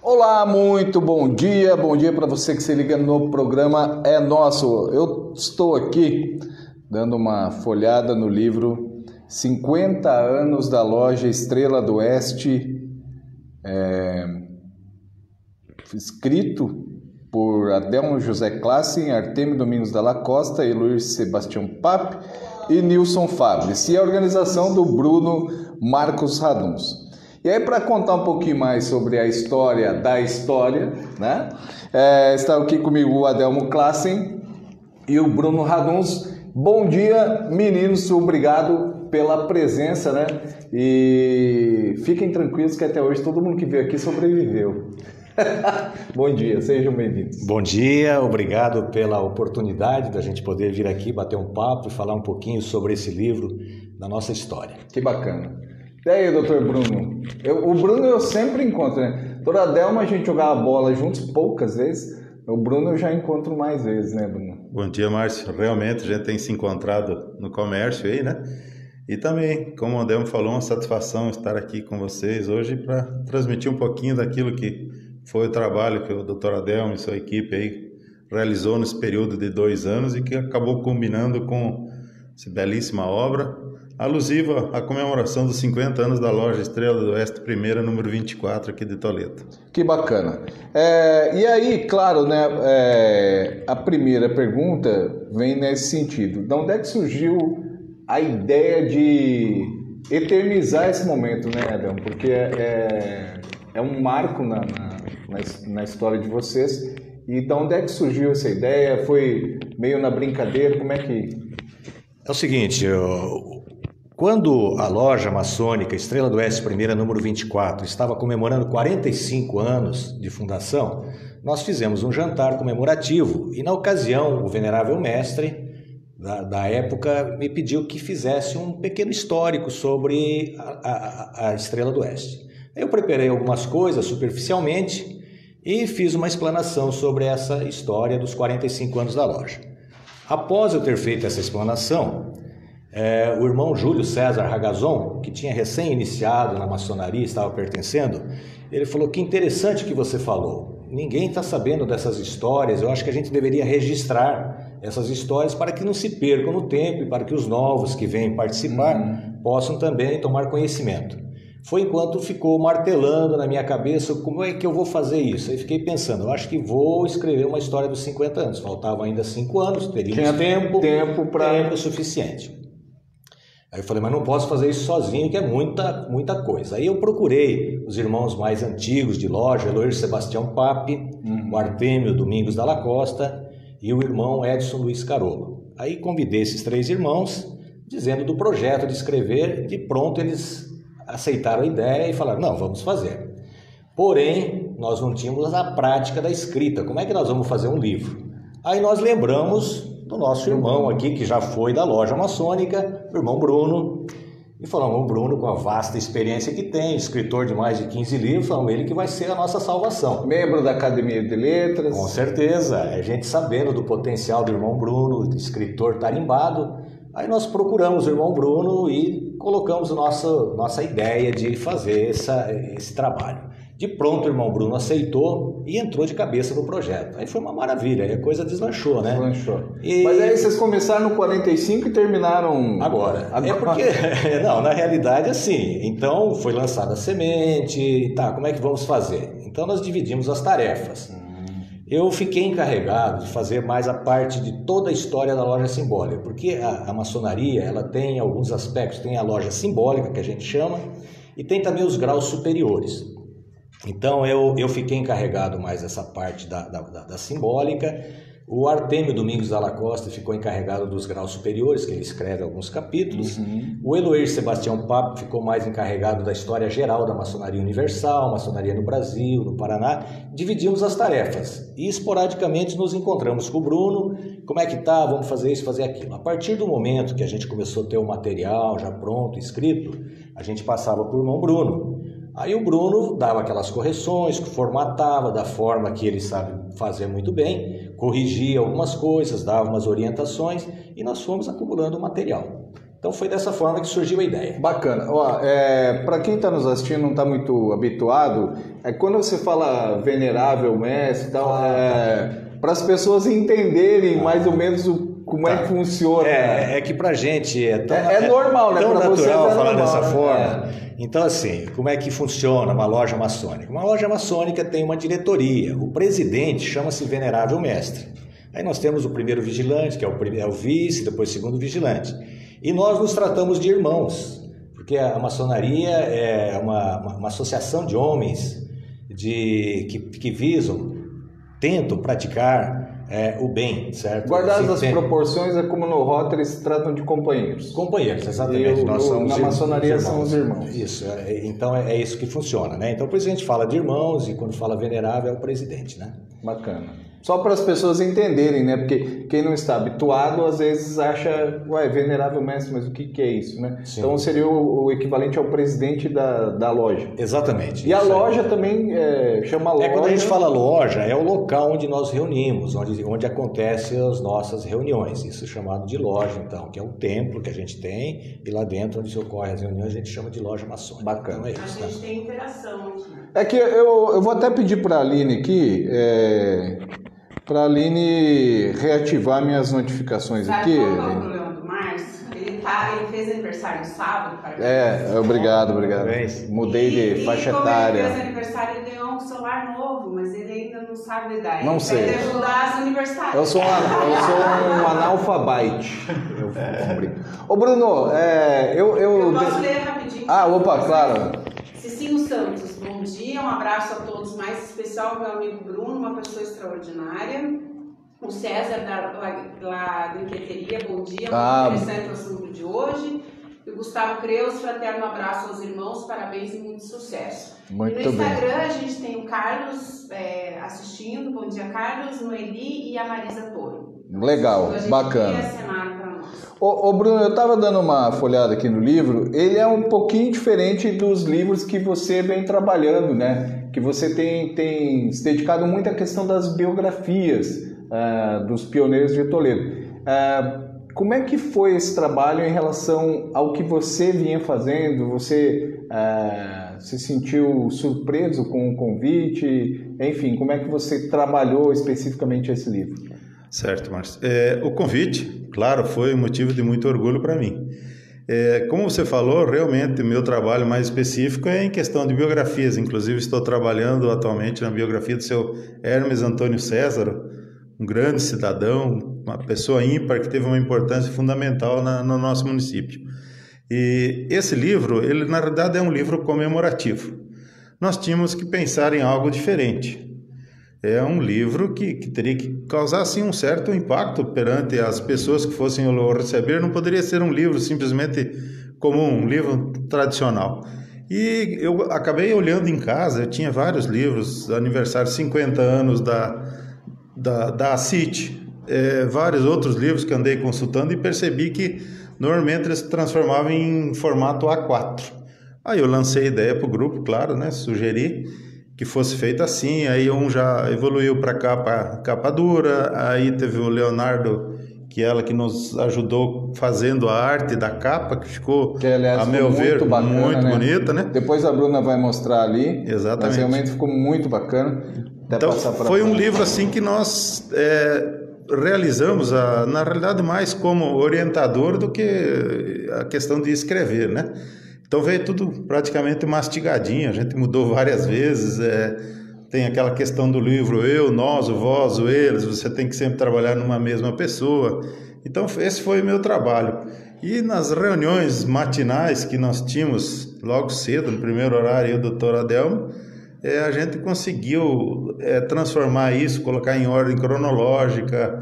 Olá, muito bom dia, bom dia para você que se liga no programa É Nosso. Eu estou aqui dando uma folhada no livro 50 anos da loja Estrela do Oeste, é, escrito por Adelmo José Klassen, Artemio Domingos da La Costa e Luiz Sebastião Pape e Nilson Fabris, e a organização do Bruno Marcos Raduns. E aí, para contar um pouquinho mais sobre a história da história, né? É, está aqui comigo o Adelmo Klassen e o Bruno Raduns. Bom dia, meninos, obrigado pela presença, né? E fiquem tranquilos que até hoje todo mundo que veio aqui sobreviveu. Bom dia, sejam bem-vindos. Bom dia, obrigado pela oportunidade da gente poder vir aqui bater um papo e falar um pouquinho sobre esse livro da nossa história. Que bacana. E aí, doutor Bruno? Eu, o Bruno eu sempre encontro, né? Doutora Delma a gente jogava bola juntos poucas vezes. O Bruno eu já encontro mais vezes, né, Bruno? Bom dia, Márcio. Realmente a gente tem se encontrado no comércio aí, né? E também, como o Adelmo falou, uma satisfação estar aqui com vocês hoje para transmitir um pouquinho daquilo que foi o trabalho que o Dr. Adelmo e sua equipe aí realizou nesse período de dois anos e que acabou combinando com essa belíssima obra, alusiva à comemoração dos 50 anos da loja Estrela do Oeste Primeira, número 24, aqui de Toledo. Que bacana. É, e aí, claro, né, é, a primeira pergunta vem nesse sentido. De onde é que surgiu a ideia de eternizar esse momento, né, Adam? Porque é, é um marco na, na, na, história de vocês. E de onde é que surgiu essa ideia? Foi meio na brincadeira? Como é que... É o seguinte, quando a loja maçônica Estrela do Oeste Primeira, número 24, estava comemorando 45 anos de fundação, nós fizemos um jantar comemorativo e, na ocasião, o venerável mestre da, da época me pediu que fizesse um pequeno histórico sobre a, a, a Estrela do Oeste. Eu preparei algumas coisas superficialmente e fiz uma explanação sobre essa história dos 45 anos da loja. Após eu ter feito essa explanação, é, o irmão Júlio César Ragazon, que tinha recém-iniciado na maçonaria, estava pertencendo, ele falou que interessante que você falou. Ninguém está sabendo dessas histórias. Eu acho que a gente deveria registrar essas histórias para que não se percam no tempo e para que os novos que vêm participar uhum. possam também tomar conhecimento. Foi enquanto ficou martelando na minha cabeça como é que eu vou fazer isso. Aí fiquei pensando, eu acho que vou escrever uma história dos 50 anos. Faltavam ainda 5 anos, teríamos tempo, tempo, pra... tempo suficiente. Aí eu falei, mas não posso fazer isso sozinho, que é muita, muita coisa. Aí eu procurei os irmãos mais antigos de loja, Eloir Sebastião Pape, uhum. o Artêmio Domingos da La Costa e o irmão Edson Luiz Carolo. Aí convidei esses três irmãos, dizendo do projeto de escrever, de pronto eles aceitaram a ideia e falaram, não, vamos fazer. Porém, nós não tínhamos a prática da escrita, como é que nós vamos fazer um livro? Aí nós lembramos do nosso irmão aqui, que já foi da loja maçônica, o irmão Bruno. E falamos, o Bruno, com a vasta experiência que tem, escritor de mais de 15 livros, falamos, ele que vai ser a nossa salvação. Membro da Academia de Letras. Com certeza, a gente sabendo do potencial do irmão Bruno, escritor tarimbado. Aí nós procuramos o irmão Bruno e colocamos nossa, nossa ideia de fazer essa, esse trabalho. De pronto, o irmão Bruno aceitou e entrou de cabeça no projeto. Aí foi uma maravilha, aí a coisa deslanchou, né? Deslanchou. E... Mas aí vocês começaram no 45 e terminaram agora. agora. É porque, não, na realidade, assim. Então foi lançada a semente, tá? Como é que vamos fazer? Então nós dividimos as tarefas. Hum. Eu fiquei encarregado de fazer mais a parte de toda a história da loja simbólica, porque a, a maçonaria ela tem alguns aspectos, tem a loja simbólica que a gente chama e tem também os graus superiores. Então eu, eu fiquei encarregado mais dessa parte da, da, da, da simbólica. O Artemio Domingos da Costa ficou encarregado dos graus superiores, que ele escreve alguns capítulos. Uhum. O Eloir Sebastião Papo ficou mais encarregado da história geral da maçonaria universal, maçonaria no Brasil, no Paraná. Dividimos as tarefas e esporadicamente nos encontramos com o Bruno. Como é que tá? Vamos fazer isso, fazer aquilo. A partir do momento que a gente começou a ter o material já pronto, escrito, a gente passava para o irmão Bruno. Aí o Bruno dava aquelas correções, formatava da forma que ele sabe fazer muito bem, corrigia algumas coisas, dava umas orientações e nós fomos acumulando material. Então foi dessa forma que surgiu a ideia. Bacana. É, Para quem está nos assistindo não está muito habituado, é quando você fala venerável mestre e tal, ah, é, para as pessoas entenderem ah, mais ou menos o, como tá. é que funciona. É, é que para gente é tão, é, é normal, né? Tão pra natural é falar normal, dessa né? forma. É. Então, assim, como é que funciona uma loja maçônica? Uma loja maçônica tem uma diretoria. O presidente chama-se Venerável Mestre. Aí nós temos o primeiro vigilante, que é o, primeiro, é o vice, depois o segundo vigilante. E nós nos tratamos de irmãos, porque a maçonaria é uma, uma, uma associação de homens de, que, que visam, tentam praticar é, o bem, certo? Guardadas as proporções, é como no Rotary se tratam de companheiros. Companheiros, exatamente. O, Nós somos na maçonaria são os irmãos. Isso, é, então é, é, isso que funciona, né? Então por isso a gente fala de irmãos e quando fala venerável é o presidente, né? Bacana. Só para as pessoas entenderem, né? Porque quem não está habituado às vezes acha, ué, venerável mestre, mas o que, que é isso, né? Sim. Então seria o, o, equivalente ao presidente da, da loja. Exatamente. E a loja é. também é, chama loja. É quando a gente fala loja, é o local onde nós reunimos, onde, onde acontecem as nossas reuniões. Isso é chamado de loja, então, que é um templo que a gente tem e lá dentro onde ocorrem as reuniões a gente chama de loja maçônica. Bacana. Então, é isso, a gente né? tem interação. É que eu, eu vou até pedir para a Aline aqui. É para a Aline reativar minhas notificações Sabe aqui. Qual é o problema do Márcio? Ele, tá, ele fez aniversário sábado. É, obrigado, obrigado. Mudei e, de faixa etária. Ele fez aniversário, ele ganhou um celular novo, mas ele ainda não sabe lidar. Não ele sei. ajudar as aniversários. Eu sou um, eu sou um analfabete. Eu, é. Ô Bruno, é, eu, eu. Eu posso ler rapidinho. Ah, opa, claro. Cicinho Santos, bom dia, um abraço a todos, mais especial meu amigo Bruno, uma pessoa extraordinária. O César da, da Brinqueteria, bom dia, ah, muito interessante o assunto de hoje. E o Gustavo Creus, fraterno abraço aos irmãos, parabéns e muito sucesso. Muito e no Instagram bem. a gente tem o Carlos é, assistindo, bom dia Carlos, Noeli e a Marisa Toro. Legal, então, bacana. Ô, ô, Bruno, eu estava dando uma folhada aqui no livro. Ele é um pouquinho diferente dos livros que você vem trabalhando, né? Que você tem, tem se dedicado muito à questão das biografias uh, dos pioneiros de Toledo. Uh, como é que foi esse trabalho em relação ao que você vinha fazendo? Você uh, se sentiu surpreso com o convite? Enfim, como é que você trabalhou especificamente esse livro? Certo, Márcio. É, o convite, claro, foi motivo de muito orgulho para mim. É, como você falou, realmente meu trabalho mais específico é em questão de biografias. Inclusive, estou trabalhando atualmente na biografia do seu Hermes Antônio César, um grande cidadão, uma pessoa ímpar que teve uma importância fundamental na, no nosso município. E esse livro, ele na verdade é um livro comemorativo. Nós tínhamos que pensar em algo diferente é um livro que, que, teria que causar assim, um certo impacto perante as pessoas que fossem o receber. Não poderia ser um livro simplesmente comum, um livro tradicional. E eu acabei olhando em casa, eu tinha vários livros, aniversário 50 anos da, da, da CIT, é, vários outros livros que andei consultando e percebi que normalmente eles se transformavam em formato A4. Aí eu lancei a ideia para o grupo, claro, né, sugeri que fosse feito assim. Aí um já evoluiu para capa, capa dura, aí teve o Leonardo, que ela que nos ajudou fazendo a arte da capa, que ficou, que, aliás, a meu ver, bacana, muito né? bonita, né? Depois a Bruna vai mostrar ali. Exatamente. Mas realmente ficou muito bacana. Até então, foi um livro assim que nós é, realizamos, a, na realidade, mais como orientador do que a questão de escrever, né? Então veio tudo praticamente mastigadinho, a gente mudou várias vezes. É, tem aquela questão do livro eu, nós, o vós, o eles, você tem que sempre trabalhar numa mesma pessoa. Então esse foi o meu trabalho. E nas reuniões matinais que nós tínhamos logo cedo, no primeiro horário, eu o doutor Adelmo, é, a gente conseguiu é, transformar isso, colocar em ordem cronológica,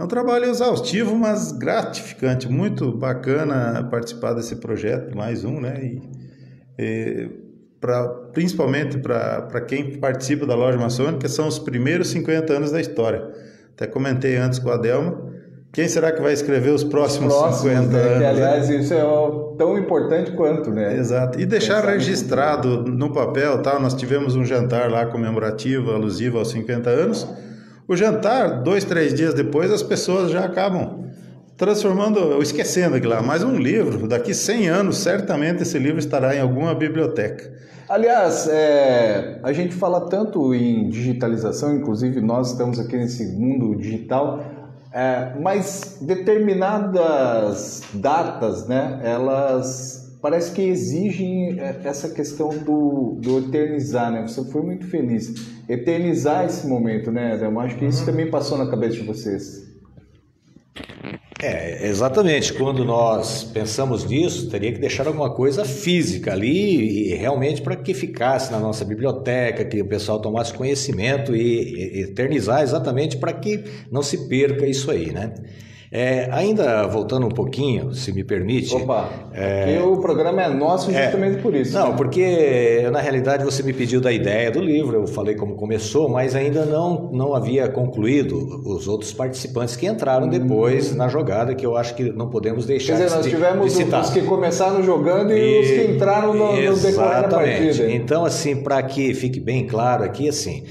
é um trabalho exaustivo, mas gratificante, muito bacana participar desse projeto, mais um, né? E, e pra, principalmente para quem participa da loja maçônica, são os primeiros 50 anos da história. Até comentei antes com a Delma, quem será que vai escrever os próximos, os próximos 50 né? anos? Que, aliás, né? isso é tão importante quanto, né? Exato. E deixar registrado no papel, tá? Nós tivemos um jantar lá comemorativo, alusivo aos 50 anos o jantar, dois, três dias depois, as pessoas já acabam transformando, esquecendo aquilo lá, mas um livro, daqui 100 anos, certamente esse livro estará em alguma biblioteca. Aliás, é, a gente fala tanto em digitalização, inclusive nós estamos aqui nesse mundo digital, é, mas determinadas datas, né, elas parece que exigem é, essa questão do, do eternizar, né? Você foi muito feliz. Eternizar esse momento, né, Adelmo? Acho que isso uhum. também passou na cabeça de vocês. É, exatamente. Quando nós pensamos nisso, teria que deixar alguma coisa física ali, e realmente para que ficasse na nossa biblioteca, que o pessoal tomasse conhecimento e eternizar exatamente para que não se perca isso aí, né? É, ainda voltando um pouquinho, se me permite. Opa, é, o programa é nosso é. justamente é, por isso. Não, né? porque na realidade você me pediu da ideia do livro, eu falei como começou, mas ainda não, não havia concluído os outros participantes que entraram hum. depois na jogada, que eu acho que não podemos deixar Quer dizer, nós tivemos os que começaram jogando e, e os que entraram no, no decorrer da partida. Então, assim, para que fique bem claro aqui, assim.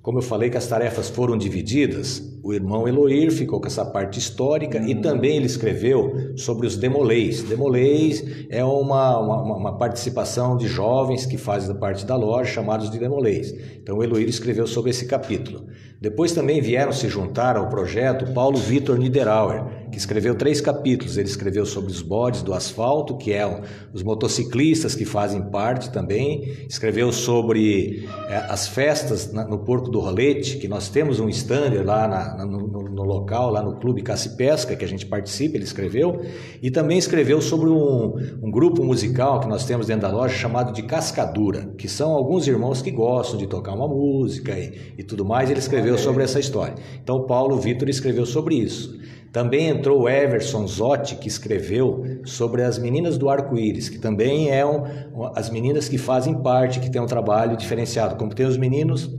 Como eu falei que as tarefas foram divididas, o irmão Eloir ficou com essa parte histórica e também ele escreveu sobre os demolês. Demolês é uma, uma, uma, participação de jovens que fazem parte da loja, chamados de demolês. Então o Eloir escreveu sobre esse capítulo. Depois também vieram se juntar ao projeto Paulo Vitor Niederauer, que escreveu três capítulos. Ele escreveu sobre os bodes do asfalto, que é os motociclistas que fazem parte também. Escreveu sobre é, as festas na, no Porco do Rolete, que nós temos um stander lá na, no, no, no, local, lá no Clube Caça e Pesca, que a gente participa, ele escreveu. E também escreveu sobre um, um grupo musical que nós temos dentro da loja chamado de Cascadura, que são alguns irmãos que gostam de tocar uma música e, e tudo mais. Ele escreveu escreveu sobre essa história. Então, o Paulo Vitor escreveu sobre isso. Também entrou o Everson Zotti, que escreveu sobre as meninas do arco-íris, que também é um, as meninas que fazem parte, que tem um trabalho diferenciado. Como tem os meninos,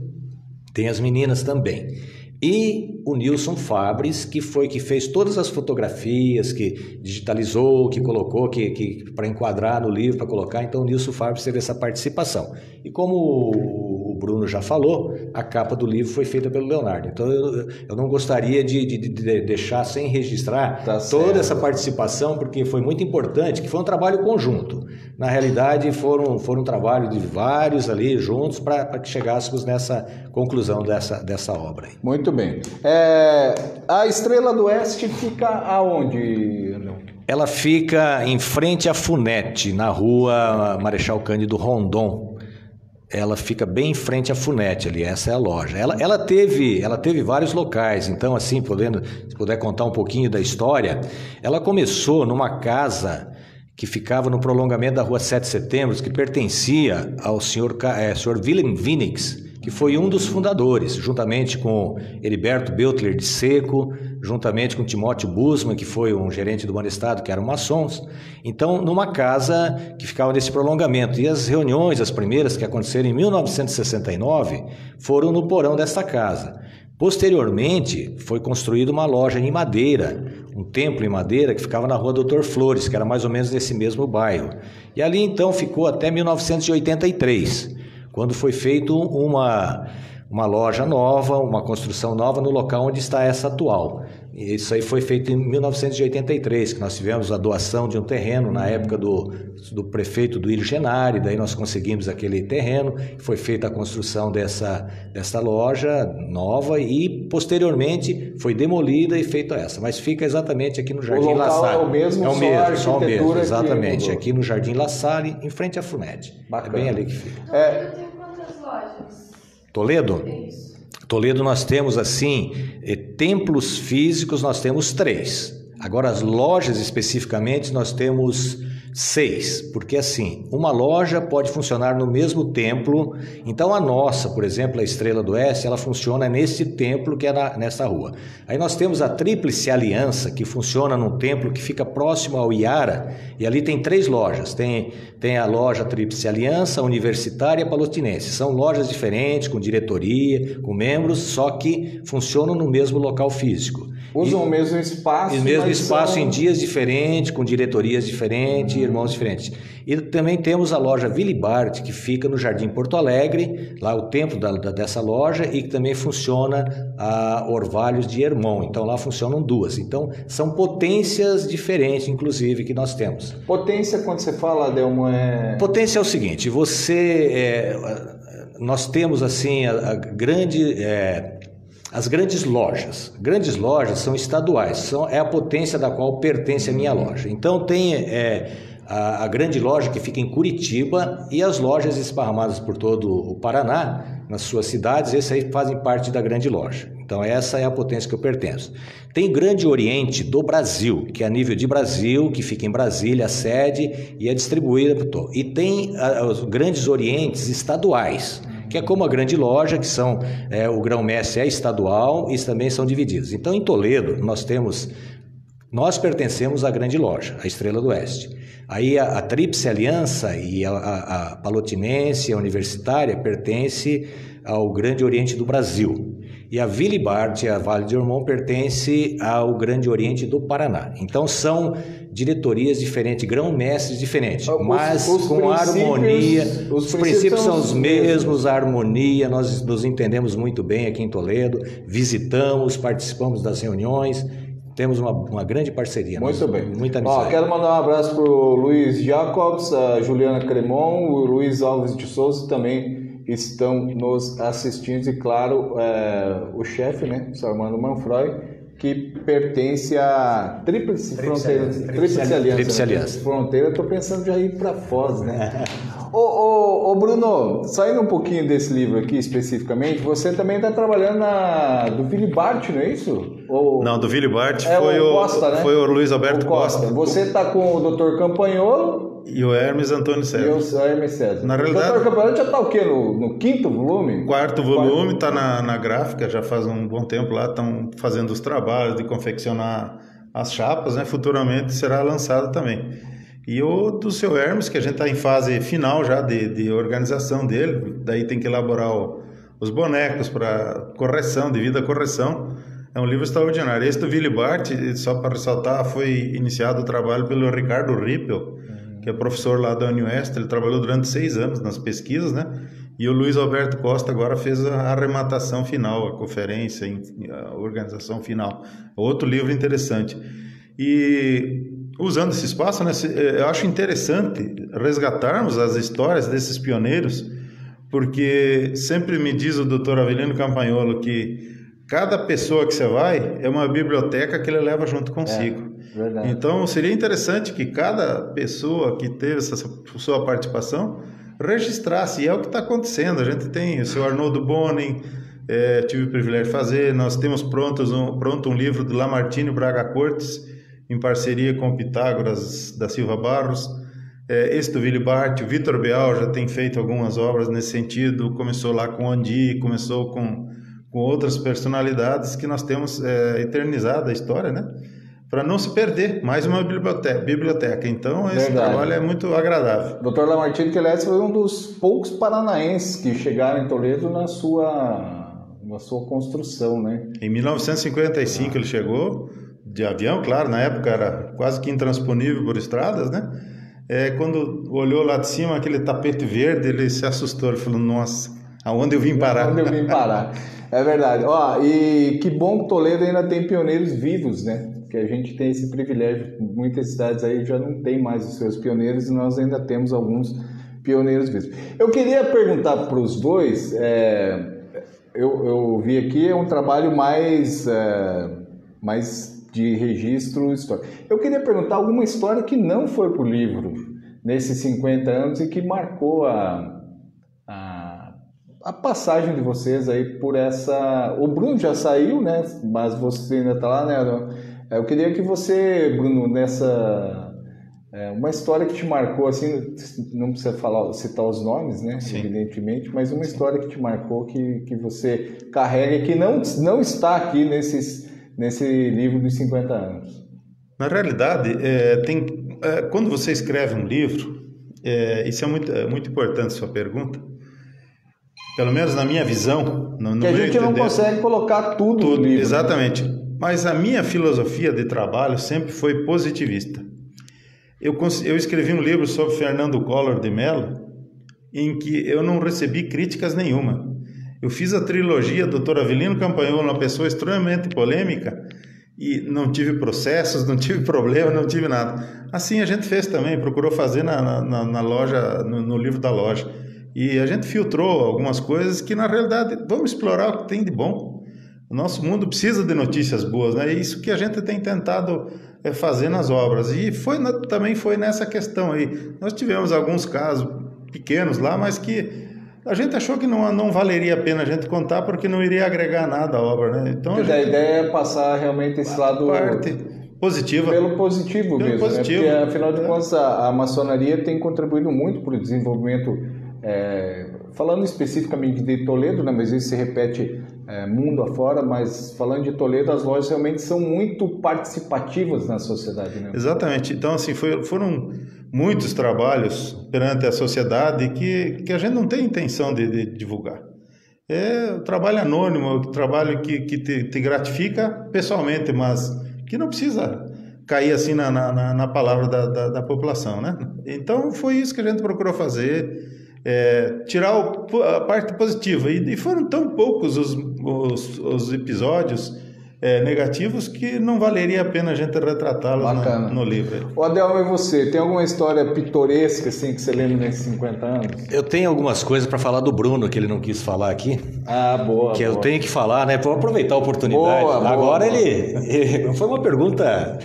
tem as meninas também. E o Nilson Fabres, que foi que fez todas as fotografias, que digitalizou, que colocou, que, que para enquadrar no livro, para colocar. Então, o Nilson Fabres teve essa participação. E como Bruno já falou, a capa do livro foi feita pelo Leonardo. Então eu, eu não gostaria de, de, de deixar sem registrar tá toda essa participação, porque foi muito importante, que foi um trabalho conjunto. Na realidade, foram, foram um trabalho de vários ali juntos para que chegássemos nessa conclusão dessa, dessa obra. Muito bem. É, a Estrela do Oeste fica aonde, Ela fica em frente à Funete, na rua Marechal Cândido Rondon ela fica bem em frente à Funete ali, essa é a loja. Ela, ela, teve, ela teve vários locais, então assim, podendo, se puder contar um pouquinho da história, ela começou numa casa que ficava no prolongamento da rua 7 de Setembro, que pertencia ao senhor, é, senhor Willem Vinix, que foi um dos fundadores, juntamente com Heriberto Beltler de Seco, juntamente com Timóteo Busman, que foi um gerente do Estado, que eram maçons. Então, numa casa que ficava nesse prolongamento. E as reuniões, as primeiras que aconteceram em 1969, foram no porão desta casa. Posteriormente, foi construída uma loja em madeira, um templo em madeira que ficava na rua Doutor Flores, que era mais ou menos nesse mesmo bairro. E ali então ficou até 1983 quando foi feito uma, uma loja nova, uma construção nova no local onde está essa atual. Isso aí foi feito em 1983, que nós tivemos a doação de um terreno na época do, do prefeito do Ilho Genari, daí nós conseguimos aquele terreno, foi feita a construção dessa, dessa loja nova e posteriormente foi demolida e feita essa, mas fica exatamente aqui no Jardim La Salle. é o mesmo, é o mesmo, só, só o mesmo, exatamente, aqui no Jardim La Salle, em frente à FUNED. Bacana. É bem ali que fica. É... Toledo? É. Toledo nós temos assim, eh, templos físicos nós temos três. Agora as lojas especificamente nós temos Seis, porque assim, uma loja pode funcionar no mesmo templo. Então a nossa, por exemplo, a Estrela do Oeste, ela funciona nesse templo que é na, nessa rua. Aí nós temos a Tríplice Aliança, que funciona num templo que fica próximo ao Iara, e ali tem três lojas. Tem, tem a loja Tríplice Aliança, Universitária e Palotinense. São lojas diferentes, com diretoria, com membros, só que funcionam no mesmo local físico. Usam e, o mesmo espaço. O mesmo espaço são... em dias diferentes, com diretorias diferentes, uhum. irmãos diferentes. E também temos a loja Bart que fica no Jardim Porto Alegre, lá o templo da, da, dessa loja, e que também funciona a Orvalhos de Hermon. Então lá funcionam duas. Então são potências diferentes, inclusive, que nós temos. Potência, quando você fala, Adelmo, é. Potência é o seguinte: você. É, nós temos assim a, a grande. É, as grandes lojas. Grandes lojas são estaduais, são, é a potência da qual pertence a minha loja. Então tem é, a, a, grande loja que fica em Curitiba e as lojas esparramadas por todo o Paraná, nas suas cidades, esses aí fazem parte da grande loja. Então essa é a potência que eu pertenço. Tem Grande Oriente do Brasil, que é a nível de Brasil, que fica em Brasília, a sede e é distribuída. E tem a, os grandes orientes estaduais que é como a grande loja, que são é, o grão-mestre é estadual e também são divididos. Então, em Toledo, nós temos, nós pertencemos à grande loja, a Estrela do Oeste. Aí a, a Tríplice Aliança e a, a, a Palotinense, a Universitária, pertence ao Grande Oriente do Brasil. E a Ville Bart, a Vale de Ormond, pertence ao Grande Oriente do Paraná. Então são diretorias diferentes, grão-mestres diferentes, os, mas os com harmonia. Os, os princípios são os mesmos, a harmonia, nós nos entendemos muito bem aqui em Toledo, visitamos, participamos das reuniões. Temos uma, uma grande parceria. Muito bem. Muita amizade. Ó, quero mandar um abraço para o Luiz Jacobs, a Juliana Cremon, o Luiz Alves de Souza também estão nos assistindo e, claro, é, o chefe, né, o Armando Manfroy, que pertence à Tríplice Fronteira, Tríplice Aliança. Tríplice Aliança. Fronteira, estou pensando já ir para Foz, né? ô, ô, ô, Bruno, saindo um pouquinho desse livro aqui especificamente, você também está trabalhando na do Willy Bart, não é isso? Ou... Não, do Willy Bart é foi, o, Costa, né? foi o Luiz Alberto o Costa. Costa. Você está com o Dr. Campanholo e o Hermes Antônio César. E o Hermes César. Na realidade. O campeonato já está o quê? No, no, quinto volume? Quarto volume, está na, na gráfica, já faz um bom tempo lá, estão fazendo os trabalhos de confeccionar as chapas, né? Futuramente será lançado também. E o do seu Hermes, que a gente está em fase final já de, de organização dele, daí tem que elaborar o, os bonecos para correção, devido à correção. É um livro extraordinário. Esse do Willy Bart, só para ressaltar, foi iniciado o trabalho pelo Ricardo Rippel, que é professor lá da Unioeste, ele trabalhou durante seis anos nas pesquisas, né? E o Luiz Alberto Costa agora fez a arrematação final, a conferência, a organização final. Outro livro interessante. E usando esse espaço, né, eu acho interessante resgatarmos as histórias desses pioneiros, porque sempre me diz o doutor Avelino Campagnolo que cada pessoa que você vai é uma biblioteca que ele leva junto consigo. É. Verdade. Então seria interessante que cada pessoa que teve essa sua participação registrasse, e é o que está acontecendo. A gente tem o seu Arnoldo Bonin, é, tive o privilégio de fazer, nós temos prontos um, pronto um livro do Lamartine Braga Cortes, em parceria com o Pitágoras da Silva Barros. É, esse do Willy Bart, o Vitor Beal já tem feito algumas obras nesse sentido, começou lá com o Andi, começou com, com outras personalidades que nós temos é, eternizado a história, né? Para não se perder. Mais uma biblioteca. biblioteca. Então, esse Verdade. trabalho é muito agradável. Dr. Lamartine Queles foi um dos poucos paranaenses que chegaram em Toledo na sua, na sua construção, né? Em 1955 ah. ele chegou, de avião, claro, na época era quase que intransponível por estradas, né? É, quando olhou lá de cima aquele tapete verde, ele se assustou, ele falou, nossa, aonde eu vim parar? Aonde eu vim parar. É verdade. Ó, e que bom que Toledo ainda tem pioneiros vivos, né? Que a gente tem esse privilégio. Muitas cidades aí já não tem mais os seus pioneiros e nós ainda temos alguns pioneiros vivos. Eu queria perguntar para os dois, é, eu, eu, vi aqui é um trabalho mais, é, mais de registro histórico. Eu queria perguntar alguma história que não foi para o livro nesses 50 anos e que marcou a, a, a passagem de vocês aí por essa. O Bruno já saiu, né? Mas você ainda está lá, né? É, eu queria que você, Bruno, nessa é, uma história que te marcou, assim, não precisa falar, citar os nomes, né? Sim. Evidentemente, mas uma história que te marcou, que, que você carrega, que não, não está aqui nesses, nesse livro dos 50 anos. Na realidade, é, tem, é, quando você escreve um livro, é, isso é muito, é muito importante, sua pergunta, pelo menos na minha visão. No, que a gente não consegue colocar tudo, tudo no livro. Exatamente. Mas a minha filosofia de trabalho sempre foi positivista. Eu, eu escrevi um livro sobre Fernando Collor de Mello, em que eu não recebi críticas nenhuma. Eu fiz a trilogia Dr. Avelino Campanholo, uma pessoa extremamente polêmica, e não tive processos, não tive problema, não tive nada. Assim a gente fez também, procurou fazer na, na, na loja, no, no, livro da loja. E a gente filtrou algumas coisas que, na realidade, vamos explorar o que tem de bom. O nosso mundo precisa de notícias boas, né? É isso que a gente tem tentado é, fazer nas obras. E foi também foi nessa questão aí. Nós tivemos alguns casos pequenos lá, mas que a gente achou que não, não valeria a pena a gente contar porque não iria agregar nada à obra, né? Então a, gente... a ideia é passar realmente esse lado parte positiva pelo positivo pelo mesmo, positivo. Né? Porque afinal de é. contas a, a, maçonaria tem contribuído muito para o desenvolvimento, é, falando especificamente de Toledo, né? Mas isso se repete é, mundo afora, mas falando de Toledo, as lojas realmente são muito participativas na sociedade, né? Exatamente. Então assim foi, foram muitos trabalhos perante a sociedade que, que a gente não tem intenção de, de divulgar. É o trabalho anônimo, o trabalho que, que te, te, gratifica pessoalmente, mas que não precisa cair assim na, na, na palavra da, da, da, população, né? Então foi isso que a gente procurou fazer, é, tirar o, a parte positiva. E, e, foram tão poucos os, os, os episódios é, negativos que não valeria a pena a gente retratá-los no, no, livro. O Adelmo, e você? Tem alguma história pitoresca assim que você lembra nesses 50 anos? Eu tenho algumas coisas para falar do Bruno que ele não quis falar aqui. Ah, boa. Que boa. eu tenho que falar, né? Vou aproveitar a oportunidade. Boa, Agora boa, ele, ele, foi uma pergunta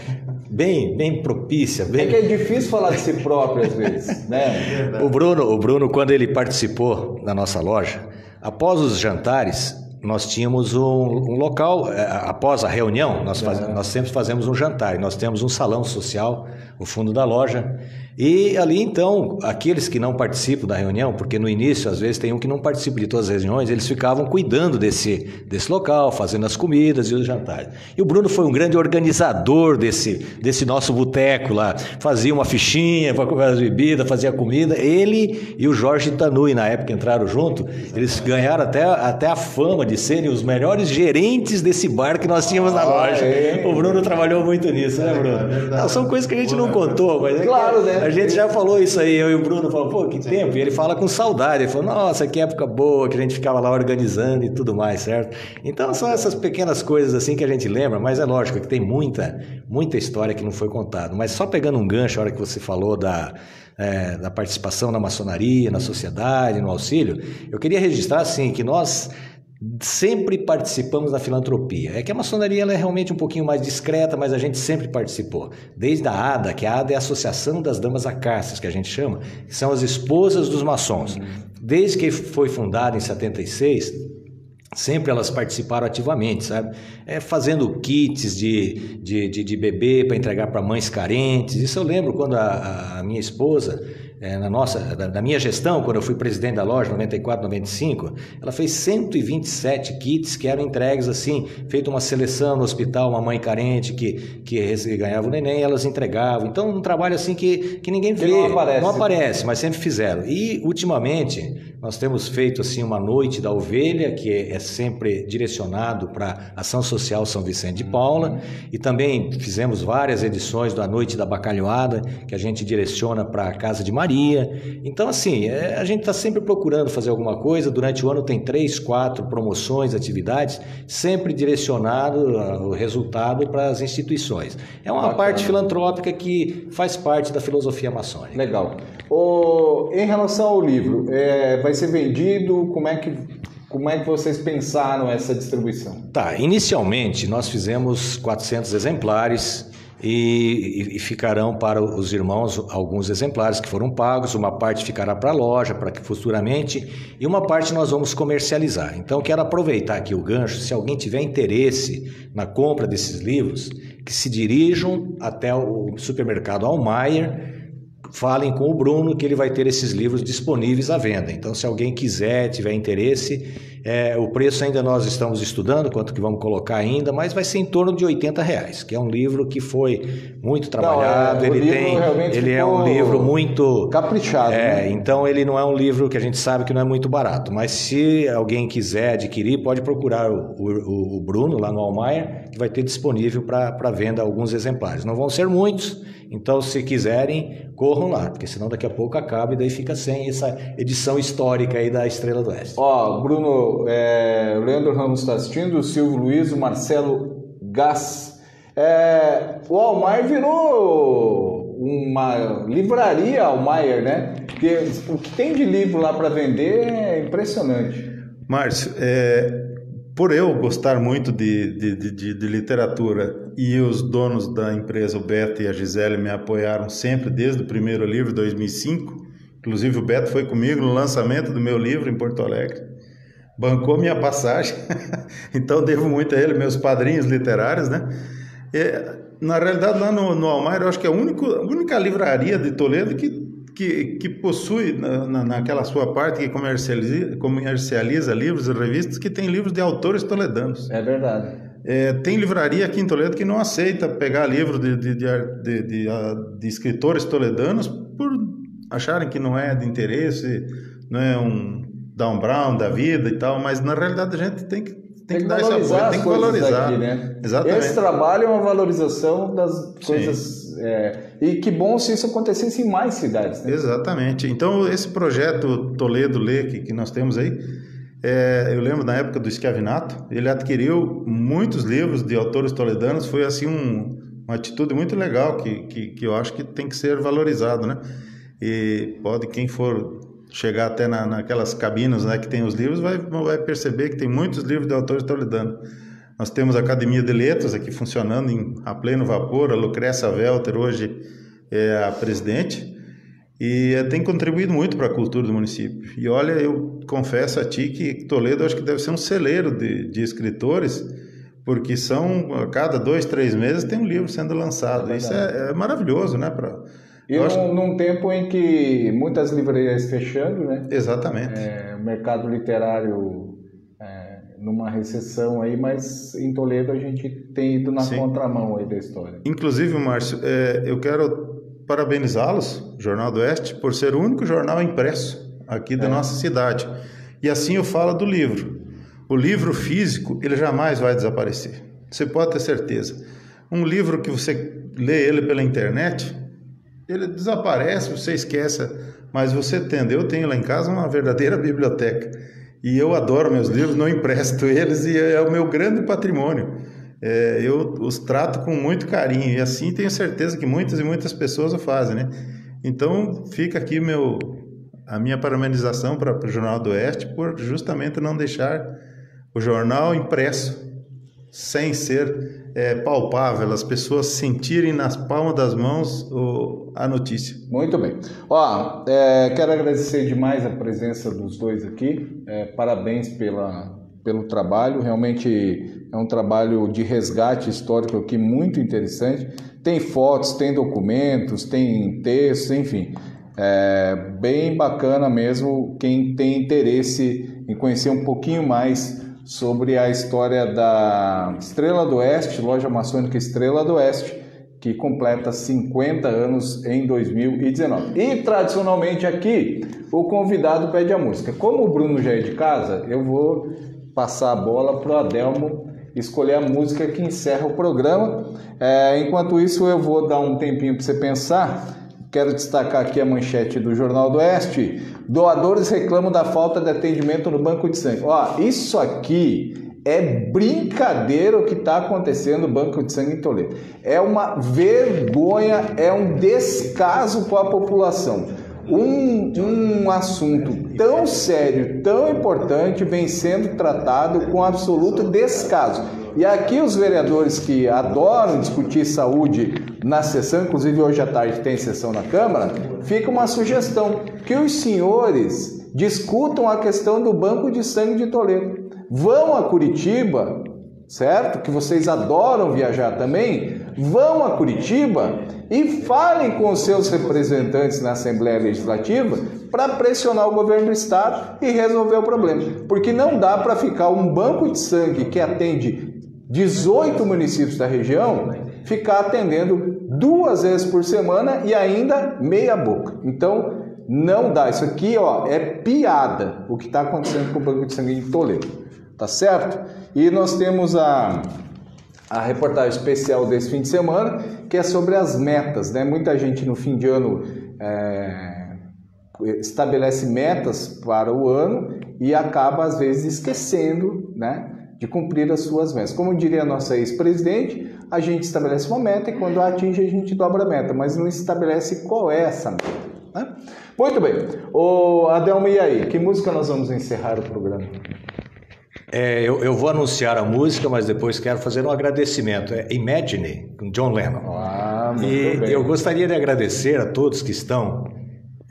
bem, bem propícia. Bem... É que é difícil falar de si próprio às vezes, né? o Bruno, o Bruno, quando ele participou da nossa loja, após os jantares, nós tínhamos um, um local, é, após a reunião, nós, faz, nós sempre fazemos um jantar, e nós temos um salão social, no fundo da loja, e ali então, aqueles que não participam da reunião, porque no início às vezes tem um que não participa de todas as reuniões, eles ficavam cuidando desse, desse local, fazendo as comidas e os jantares. E o Bruno foi um grande organizador desse, desse nosso boteco lá, fazia uma fichinha para comer as bebidas, fazia comida. Ele e o Jorge Tanui, na época entraram junto, eles ganharam até, até a fama de serem os melhores gerentes desse bar que nós tínhamos na ah, loja. É. O Bruno trabalhou muito nisso, né, Bruno? É são coisas que a gente não contou, mas é claro, né? A gente já falou isso aí, eu e o Bruno falou, pô, que tempo. E ele fala com saudade, ele falou, nossa, que época boa, que a gente ficava lá organizando e tudo mais, certo? Então são essas pequenas coisas assim que a gente lembra, mas é lógico que tem muita, muita história que não foi contada. Mas só pegando um gancho, a hora que você falou da, é, da participação na maçonaria, na sociedade, no auxílio, eu queria registrar assim que nós sempre participamos da filantropia. É que a maçonaria é realmente um pouquinho mais discreta, mas a gente sempre participou. Desde a ADA, que a ADA é a Associação das Damas Acácias, que a gente chama, que são as esposas dos maçons. Desde que foi fundada em 76, sempre elas participaram ativamente, sabe? É, fazendo kits de, de, de, de bebê para entregar para mães carentes. Isso eu lembro quando a, a minha esposa é, na nossa, da, da, minha gestão, quando eu fui presidente da loja, 94, 95, ela fez 127 kits que eram entregues assim, feita uma seleção no hospital, uma mãe carente que, que ganhava o neném, elas entregavam. Então, um trabalho assim que, que ninguém vê, não aparece. não aparece, mas sempre fizeram. E, ultimamente, nós temos feito assim uma noite da ovelha, que é, é sempre direcionado para Ação Social São Vicente de Paula, uhum. e também fizemos várias edições da Noite da Bacalhoada, que a gente direciona para a Casa de Maria. Então, assim, é, a gente está sempre procurando fazer alguma coisa. Durante o ano tem três, quatro promoções, atividades, sempre direcionado o resultado para as instituições. É uma Bacana. parte filantrópica que faz parte da filosofia maçônica. Legal. O, em relação ao livro, é, vai ser vendido? Como é que como é que vocês pensaram essa distribuição? Tá, inicialmente nós fizemos 400 exemplares e, e, ficarão para os irmãos alguns exemplares que foram pagos, uma parte ficará para a loja, para que futuramente, e uma parte nós vamos comercializar. Então quero aproveitar aqui o gancho, se alguém tiver interesse na compra desses livros, que se dirijam até o supermercado Almayer, falem com o Bruno que ele vai ter esses livros disponíveis à venda. Então, se alguém quiser, tiver interesse, é, o preço ainda nós estamos estudando, quanto que vamos colocar ainda, mas vai ser em torno de 80 reais, que é um livro que foi muito trabalhado, não, é, ele tem, ele é um livro muito caprichado. É, né? então ele não é um livro que a gente sabe que não é muito barato, mas se alguém quiser adquirir, pode procurar o, o, o Bruno lá no Almayer, que vai ter disponível para venda alguns exemplares. Não vão ser muitos, então se quiserem, corram lá, porque senão daqui a pouco acaba e daí fica sem essa edição histórica aí da Estrela do Oeste. Ó, Bruno é, o Leandro Ramos está assistindo, o Silvio Luiz, o Marcelo Gás. É, o Almar virou uma livraria Almaier, né? Porque o que tem de livro lá para vender é impressionante. Márcio, é, por eu gostar muito de, de, de, de, literatura e os donos da empresa, o Beto e a Gisele, me apoiaram sempre desde o primeiro livro, 2005. Inclusive, o Beto foi comigo no lançamento do meu livro em Porto Alegre bancou minha passagem, então devo muito a ele, meus padrinhos literários, né? E, na realidade, lá no, no Almar, eu acho que é a única, a única livraria de Toledo que, que, que possui, na, naquela sua parte que comercializa, comercializa livros e revistas, que tem livros de autores toledanos. É verdade. É, tem livraria aqui em Toledo que não aceita pegar livro de, de, de, de, de escritores toledanos por acharem que não é de interesse, não é um, Dan Brown da vida e tal, mas na realidade a gente tem que, tem, tem que, que dar esse apoio, tem que valorizar. Aqui, né? Exatamente. Esse trabalho é uma valorização das coisas. É, e que bom se isso acontecesse em mais cidades. Né? Exatamente. Então, esse projeto Toledo Lê que, que nós temos aí, é, eu lembro na época do Schiavinato, ele adquiriu muitos livros de autores toledanos, foi assim um, uma atitude muito legal que, que, que eu acho que tem que ser valorizado, né? E pode, quem for chegar até na, naquelas cabinas né, que tem os livros, vai, vai perceber que tem muitos livros de autores toledanos. Nós temos a Academia de Letras aqui funcionando em, a pleno vapor, a Lucrécia Welter hoje é a presidente, e tem contribuído muito para a cultura do município. E olha, eu confesso a ti que Toledo acho que deve ser um celeiro de, de escritores, porque são, a cada dois, três meses tem um livro sendo lançado. É Isso é, é maravilhoso, né? Pra, e num, acho... num, tempo em que muitas livrarias fechando, né? Exatamente. É, o mercado literário é, numa recessão aí, mas em Toledo a gente tem ido na Sim. contramão aí da história. Inclusive, Márcio, é, eu quero parabenizá-los, Jornal do Oeste, por ser o único jornal impresso aqui da é. nossa cidade. E assim eu falo do livro. O livro físico, ele jamais vai desaparecer. Você pode ter certeza. Um livro que você lê ele pela internet, ele desaparece, você esquece, mas você entendeu? Eu tenho lá em casa uma verdadeira biblioteca e eu adoro meus livros, não empresto eles e é o meu grande patrimônio. É, eu os trato com muito carinho e assim tenho certeza que muitas e muitas pessoas o fazem, né? Então fica aqui meu a minha parabenização para o Jornal do Oeste por justamente não deixar o jornal impresso sem ser é, palpável, as pessoas sentirem nas palmas das mãos o, a notícia. Muito bem. Ó, é, quero agradecer demais a presença dos dois aqui. É, parabéns pela, pelo trabalho. Realmente é um trabalho de resgate histórico aqui muito interessante. Tem fotos, tem documentos, tem textos, enfim. É bem bacana mesmo quem tem interesse em conhecer um pouquinho mais sobre a história da Estrela do Oeste, loja maçônica Estrela do Oeste, que completa 50 anos em 2019. E tradicionalmente aqui, o convidado pede a música. Como o Bruno já é de casa, eu vou passar a bola para o Adelmo escolher a música que encerra o programa. É, enquanto isso, eu vou dar um tempinho para você pensar. Quero destacar aqui a manchete do Jornal do Oeste. Doadores reclamam da falta de atendimento no banco de sangue. Ó, isso aqui é brincadeira o que está acontecendo no Banco de Sangue em Toledo. É uma vergonha, é um descaso com a população. Um, um assunto tão sério, tão importante, vem sendo tratado com absoluto descaso. E aqui os vereadores que adoram discutir saúde na sessão, inclusive hoje à tarde tem sessão na Câmara, fica uma sugestão que os senhores discutam a questão do banco de sangue de Toledo. Vão a Curitiba, certo? Que vocês adoram viajar também. vão a Curitiba e falem com os seus representantes na Assembleia Legislativa para pressionar o governo do estado e resolver o problema. Porque não dá para ficar um banco de sangue que atende 18 municípios da região ficar atendendo duas vezes por semana e ainda meia boca. Então, não dá. Isso aqui ó, é piada o que está acontecendo com o banco de sangue de Toledo. Tá certo? E nós temos a, a reportagem especial desse fim de semana, que é sobre as metas. Né? Muita gente no fim de ano é, estabelece metas para o ano e acaba, às vezes, esquecendo né, de cumprir as suas metas. Como diria a nossa ex-presidente, a gente estabelece uma meta e quando a atinge a gente dobra a meta, mas não estabelece qual é essa meta. Né? Muito bem. O Adelmo, e aí? Que música nós vamos encerrar o programa? É, eu, eu, vou anunciar a música, mas depois quero fazer um agradecimento. É Imagine, com John Lennon. Ah, e bem. eu gostaria de agradecer a todos que estão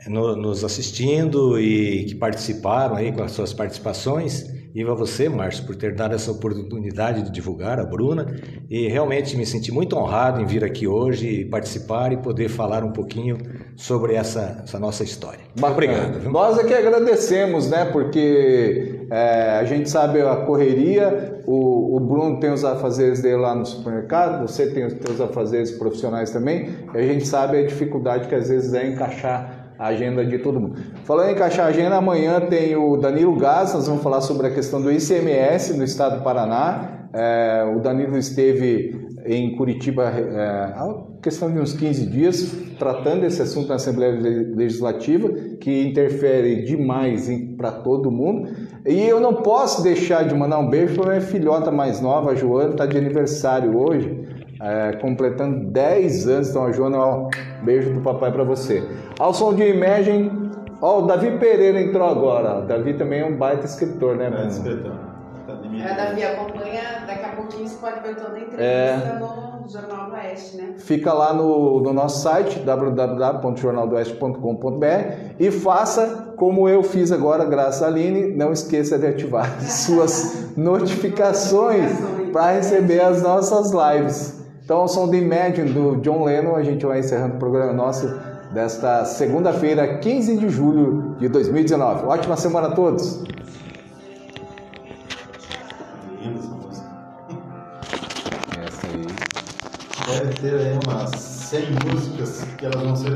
no, nos assistindo e que participaram aí com as suas participações. E a você, Márcio, por ter dado essa oportunidade de divulgar a Bruna. E realmente me senti muito honrado em vir aqui hoje participar e poder falar um pouquinho sobre essa, essa nossa história. Bacana. Obrigado. Viu? Nós é que agradecemos, né? Porque é, a gente sabe a correria, o, o, Bruno tem os afazeres dele lá no supermercado, você tem os seus afazeres profissionais também, e a gente sabe a dificuldade que às vezes é encaixar a agenda de todo mundo. Falando em encaixar a agenda, amanhã tem o Danilo Gás, nós vamos falar sobre a questão do ICMS no estado do Paraná. É, o Danilo esteve em Curitiba é, há questão de uns 15 dias, tratando esse assunto na Assembleia Legislativa, que interfere demais para todo mundo. E eu não posso deixar de mandar um beijo para minha filhota mais nova, a Joana, está de aniversário hoje é, completando 10 anos. Então, a Joana, ó, beijo do papai para você. Ao som de Imagine, ó, o Davi Pereira entrou agora. O Davi também é um baita escritor, né, mano? escritor. É, Davi, acompanha, daqui a pouquinho você pode ver toda a entrevista é... no Jornal do Oeste, né? Fica lá no, no nosso site, www.jornaldoeste.com.br e faça como eu fiz agora, graças a Aline, não esqueça de ativar suas notificações para receber as nossas lives. Então, ao som de Imagine do John Lennon, a gente vai encerrando o programa nosso desta segunda-feira, 15 de julho de 2019. Ótima semana a todos! Essa aí. Deve ter aí umas 100 músicas que elas vão ser